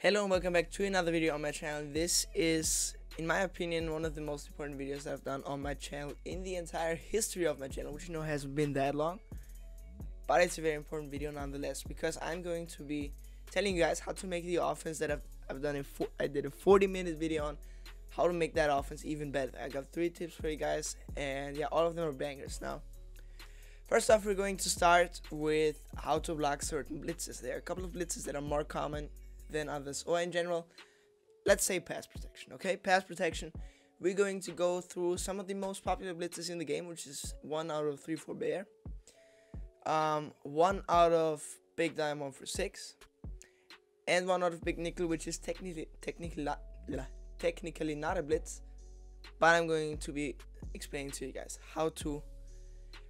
Hello and welcome back to another video on my channel. This is, in my opinion, one of the most important videos I've done on my channel in the entire history of my channel, which you know hasn't been that long. But it's a very important video nonetheless because I'm going to be telling you guys how to make the offense that I've, I've done in I did a 40 minute video on how to make that offense even better. I got three tips for you guys and yeah, all of them are bangers. Now, First off, we're going to start with how to block certain blitzes. There are a couple of blitzes that are more common than others, or in general, let's say pass protection. Okay, pass protection. We're going to go through some of the most popular blitzes in the game, which is one out of three for bear, um, one out of big diamond for six, and one out of big nickel, which is technically technically technically not a blitz, but I'm going to be explaining to you guys how to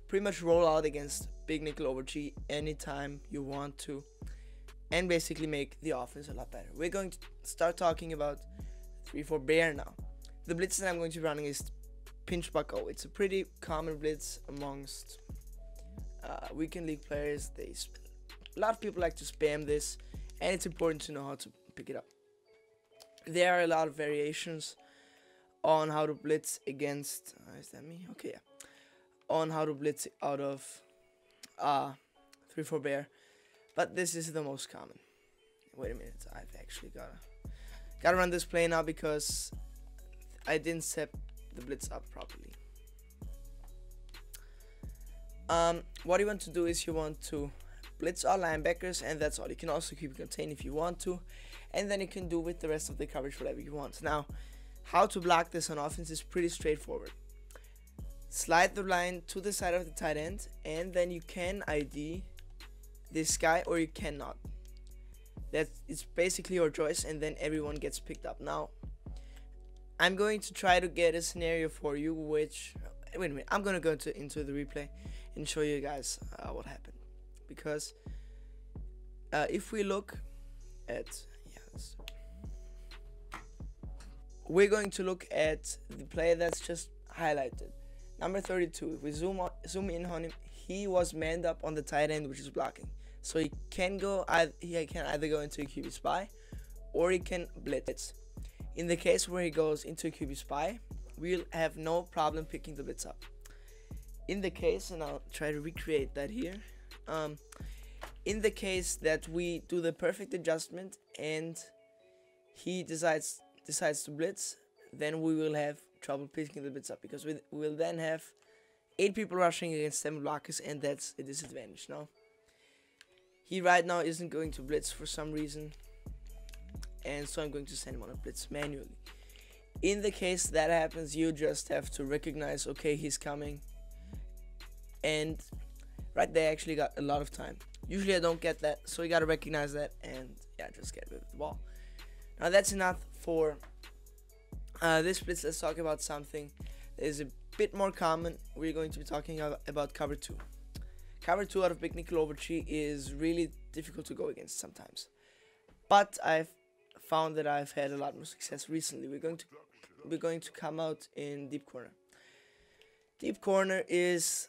pretty much roll out against big nickel over G anytime you want to and basically make the offense a lot better. We're going to start talking about 3-4 bear now. The blitz that I'm going to be running is pinch bucko. It's a pretty common blitz amongst uh, weekend league players. They a lot of people like to spam this and it's important to know how to pick it up. There are a lot of variations on how to blitz against uh, is that me? Okay, yeah on how to blitz out of uh, 3-4 bear. But this is the most common. Wait a minute, I've actually gotta gotta run this play now because I didn't set the blitz up properly. Um, what you want to do is you want to blitz all linebackers and that's all. You can also keep it contained if you want to and then you can do with the rest of the coverage whatever you want. Now, how to block this on offense is pretty straightforward slide the line to the side of the tight end and then you can ID this guy or you cannot. That is it's basically your choice and then everyone gets picked up. Now I'm going to try to get a scenario for you which wait a minute I'm gonna go to, into the replay and show you guys uh, what happened. Because uh, if we look at yeah, we're going to look at the player that's just highlighted Number 32, if we zoom on, zoom in on him, he was manned up on the tight end, which is blocking. So he can go, he can either go into a QB spy, or he can blitz. In the case where he goes into a QB spy, we'll have no problem picking the blitz up. In the case, and I'll try to recreate that here. Um, in the case that we do the perfect adjustment and he decides decides to blitz, then we will have trouble picking the bits up because we will then have eight people rushing against seven blockers, and that's a disadvantage now. He right now isn't going to blitz for some reason, and so I'm going to send him on a blitz manually. In the case that happens, you just have to recognize, okay, he's coming, and right there, actually got a lot of time. Usually I don't get that, so you gotta recognize that, and yeah, just get rid of the ball. Now that's enough for uh, this blitz, let's talk about something that is a bit more common. We're going to be talking about cover 2. Cover 2 out of Big Nickel over G is really difficult to go against sometimes. But I've found that I've had a lot more success recently. We're going to we're going to come out in deep corner. Deep corner is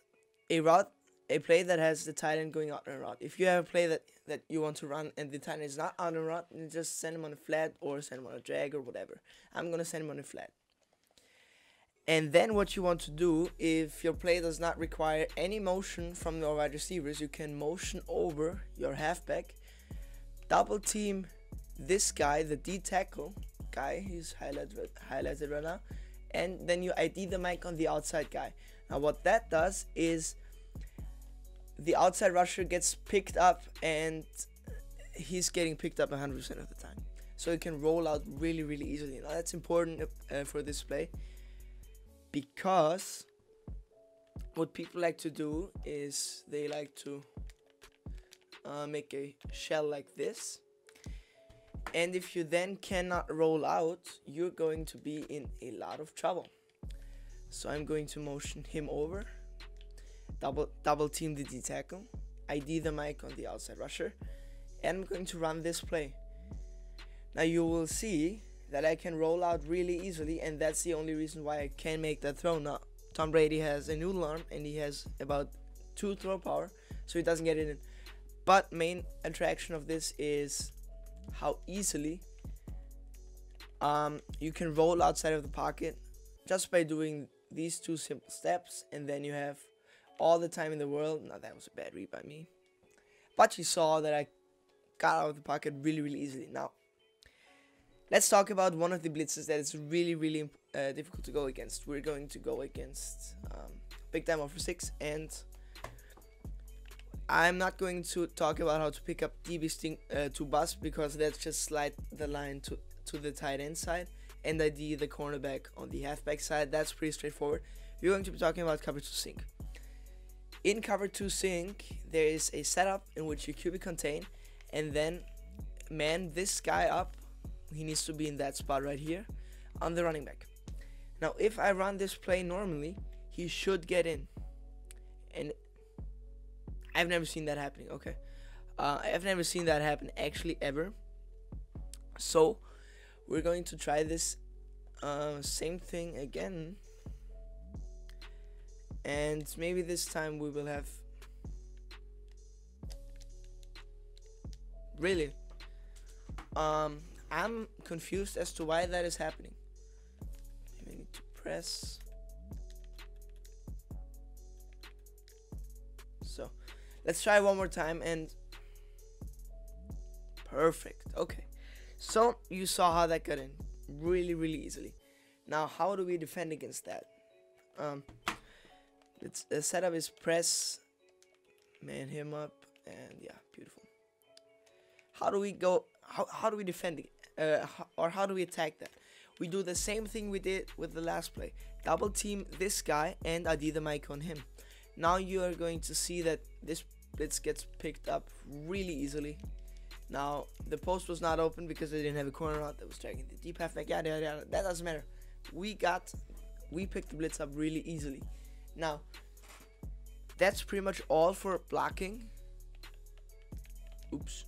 a route a play that has the tight end going out on a route. If you have a play that, that you want to run and the tight is not on a then just send him on a flat or send him on a drag or whatever. I'm to send him on a flat. And then what you want to do, if your play does not require any motion from your wide receivers, you can motion over your halfback, double team this guy, the D tackle guy, he's highlighted, highlighted right now, and then you ID the Mike on the outside guy. Now what that does is the outside rusher gets picked up and he's getting picked up 100% of the time. So he can roll out really, really easily. Now that's important uh, for this play because what people like to do is they like to uh, make a shell like this. And if you then cannot roll out, you're going to be in a lot of trouble. So I'm going to motion him over double double team the D tackle, ID the Mike on the outside rusher, and I'm going to run this play. Now you will see that I can roll out really easily, and that's the only reason why I can make that throw. Now Tom Brady has a noodle arm, and he has about two throw power, so he doesn't get it in. But main attraction of this is how easily um, you can roll outside of the pocket just by doing these two simple steps and then you have all the time in the world now that was a bad read by me but you saw that I got out of the pocket really really easily now let's talk about one of the blitzes that is really really uh, difficult to go against we're going to go against um, big demo for six and I'm not going to talk about how to pick up DB Sting uh, to bust because that's just slide the line to, to the tight end side and ID the cornerback on the halfback side. That's pretty straightforward. We're going to be talking about cover 2 sink. In cover 2 sink, there is a setup in which you QB contain and then man this guy up. He needs to be in that spot right here on the running back. Now, if I run this play normally, he should get in. And I've never seen that happening. Okay. Uh, I've never seen that happen actually ever. So we're going to try this uh, same thing again. And maybe this time we will have really um I'm confused as to why that is happening. Maybe I need to press so Let's try one more time and perfect. Okay. So you saw how that got in really, really easily. Now, how do we defend against that? Um, it's the setup is press, man him up, and yeah, beautiful. How do we go? How how do we defend it? Uh, or how do we attack that? We do the same thing we did with the last play. Double team this guy and ID the Mike on him. Now you are going to see that this blitz gets picked up really easily. Now, the post was not open because they didn't have a corner out that was checking the deep halfback, Yeah, yeah, yeah. That doesn't matter. We got, we picked the blitz up really easily. Now, that's pretty much all for blocking. Oops.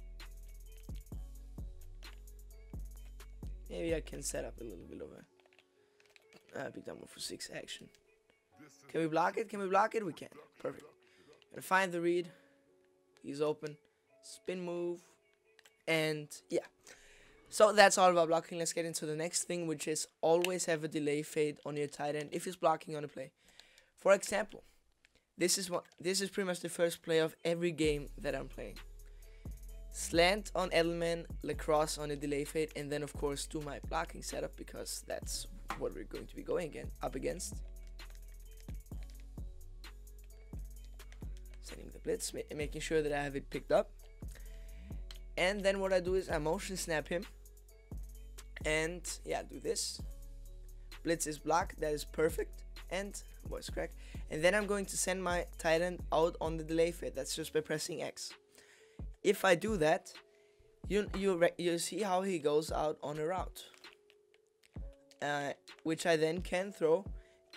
Maybe I can set up a little bit of a uh, big double for six action. Can we block it? Can we block it? We can. Perfect. Gonna find the read. He's open. Spin move. And yeah. So that's all about blocking. Let's get into the next thing, which is always have a delay fade on your tight end if he's blocking on a play. For example, this is what this is pretty much the first play of every game that I'm playing. Slant on Edelman, LaCosse on a delay fade, and then of course do my blocking setup because that's what we're going to be going again up against. Setting the blitz, ma making sure that I have it picked up. And then what I do is I motion snap him. And yeah, do this. Blitz is blocked, that is perfect. And voice crack. And then I'm going to send my tight end out on the delay fade. That's just by pressing X. If I do that, you you you see how he goes out on a route, uh, which I then can throw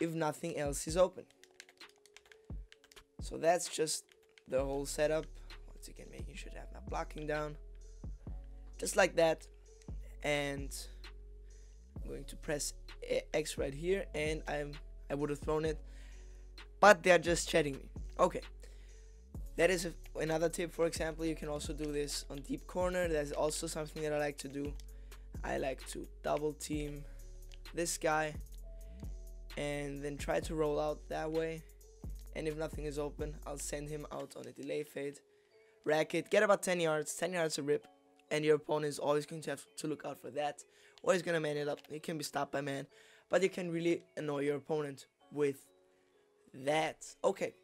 if nothing else is open. So that's just the whole setup. Once again, making sure to have my blocking down. Just like that. And I'm going to press X right here and I'm I would have thrown it. But they're just chatting me. Okay. That is a, another tip. For example, you can also do this on deep corner. That's also something that I like to do. I like to double team this guy and then try to roll out that way and if nothing is open, I'll send him out on a delay fade. Rack it, get about 10 yards, 10 yards a rip, and your opponent is always going to have to look out for that. Always going to man it up. It can be stopped by man, but you can really annoy your opponent with that. Okay.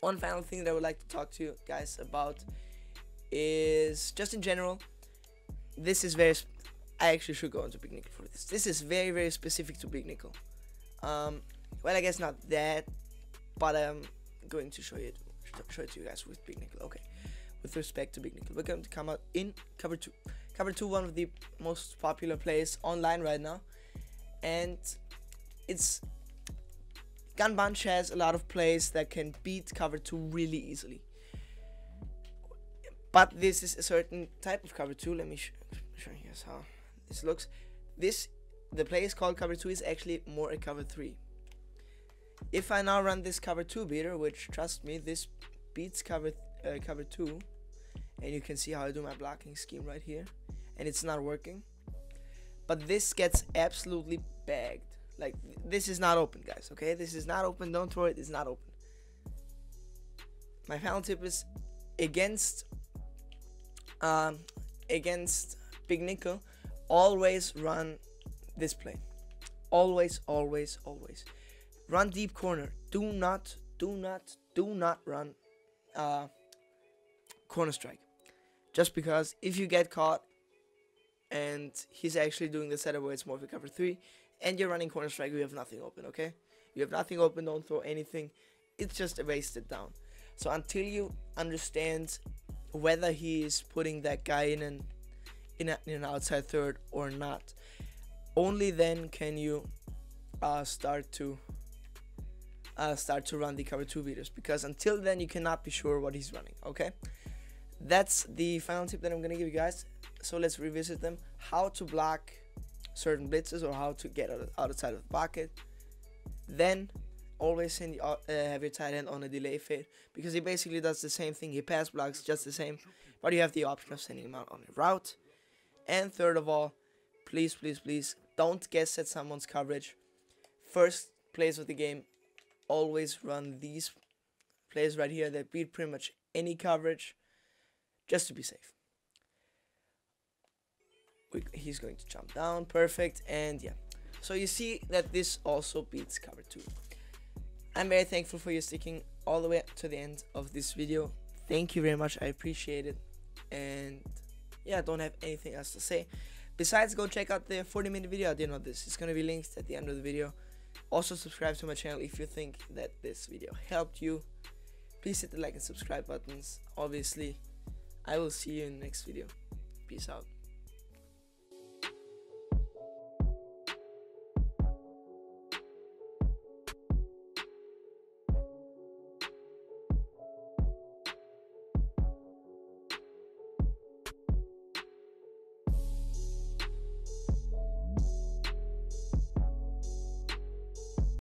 One final thing that I would like to talk to you guys about is just in general. This is very. I actually should go into Big Nickel for this. This is very very specific to Big Nickel. Um, well, I guess not that but I'm going to show it show it to you guys with Big Nickel. Okay, with respect to Big Nickel, we're going to come out in cover two. Cover two, one of the most popular plays online right now, and it's Gun Bunch has a lot of plays that can beat cover two really easily. But this is a certain type of cover two. Let me sh show you guys how this looks. This the play is called cover two is actually more a cover three if I now run this cover 2 beater, which trust me, this beats cover uh, cover 2, and you can see how I do my blocking scheme right here and it's not working but this gets absolutely bagged like this is not open guys okay? This is not open. Don't throw it. It's not open. My final tip is against um, against big nickel always run this play. Always always always. Run deep corner. Do not do not do not run uh, corner strike. Just because if you get caught and he's actually doing the setup where it's more of a cover three and you're running corner strike you have nothing open okay you have nothing open don't throw anything it's just a wasted down so until you understand whether he is putting that guy in an in, a, in an outside third or not, only then can you uh, start to uh, start to run the cover two beaters because until then you cannot be sure what he's running. Okay, that's the final tip that I'm gonna give you guys. So let's revisit them: how to block certain blitzes or how to get out outside of the pocket. Then always send uh, have your tight end on a delay fade because he basically does the same thing. He pass blocks just the same, but you have the option of sending him out on a route. And third of all, please, please, please don't guess at someone's coverage. First plays of the game, always run these plays right here that beat pretty much any coverage just to be safe. He's going to jump down, perfect, and yeah. So you see that this also beats cover 2. I'm very thankful for you sticking all the way to the end of this video. Thank you very much. I appreciate it. And yeah, I don't have anything else to say. Besides, go check out the 40 minute video I did on this. It's going to be linked at the end of the video. Also, subscribe to my channel if you think that this video helped you. Please hit the like and subscribe buttons. Obviously, I will see you in the next video. Peace out.